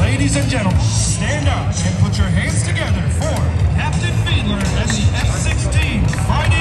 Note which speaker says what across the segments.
Speaker 1: Ladies and gentlemen, stand up and put your hands together for Captain Fiedler and the F-16 Fighting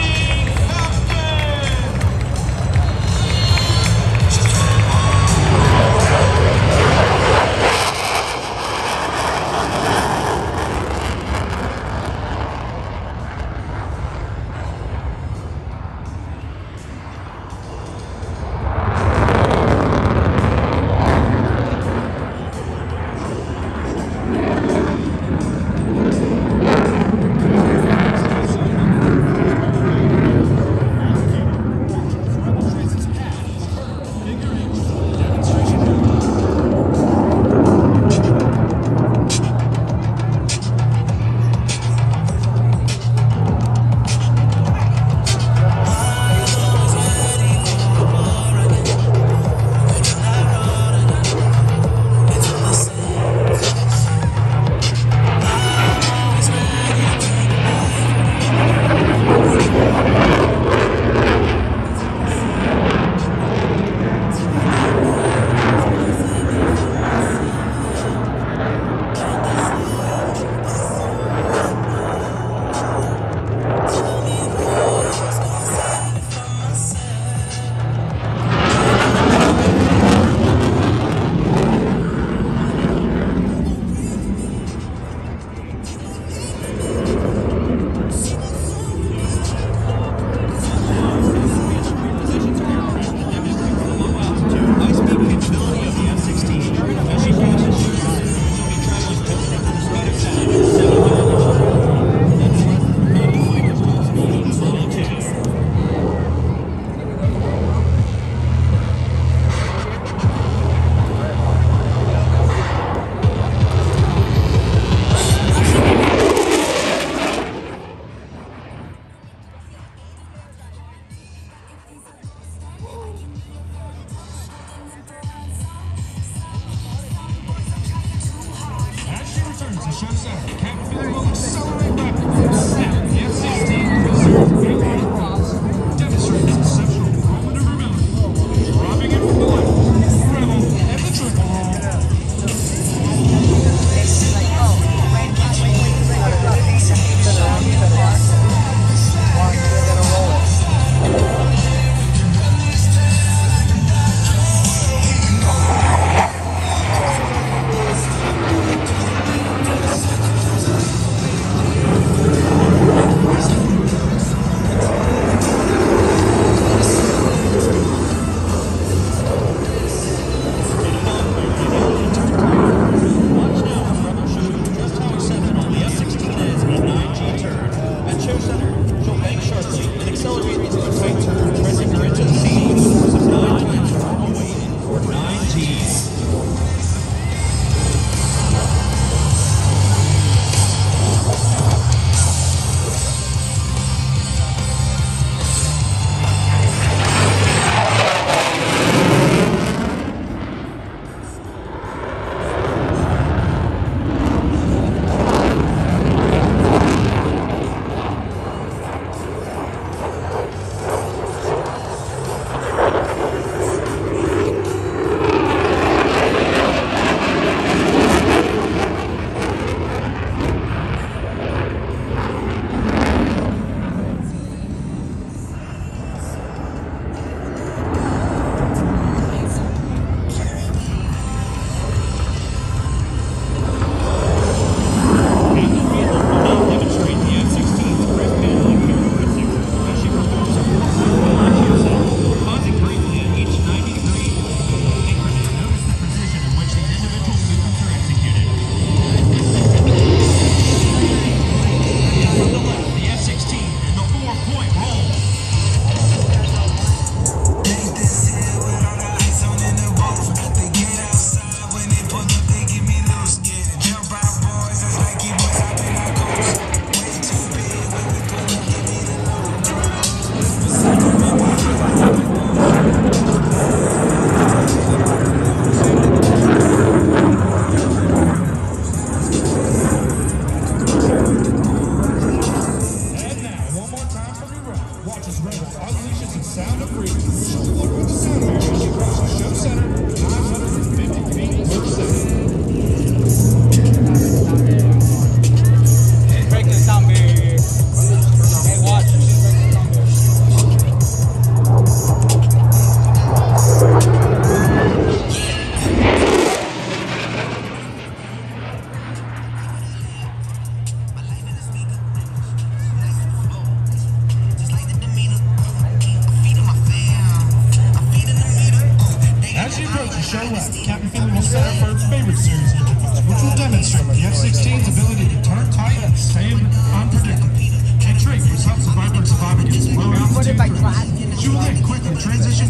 Speaker 1: show up, Captain Fiedler will
Speaker 2: set up our favorite series interviews, which will demonstrate the F-16's ability to turn tight and stay unpredictable. A trait which helps survivors survive against low altitude threats. She
Speaker 3: will then quickly transition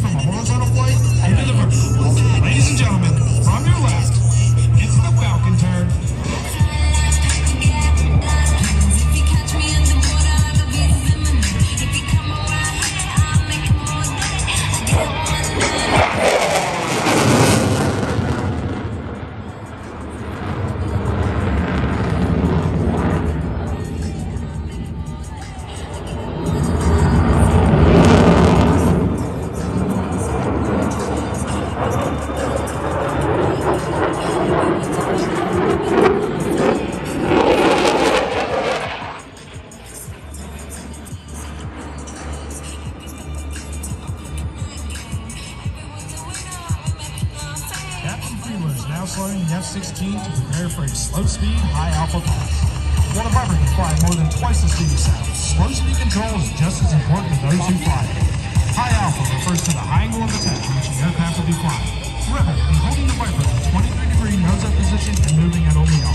Speaker 3: F-16 to prepare for a slow-speed, high-alpha pass. While the Viper can fly more than twice the speed of sound, slow-speed control is just as important to those who fly it. High alpha refers to the high angle of attack which an aircraft will be flying. Rebel is holding the Viper in 23 degree nose-up position and moving at only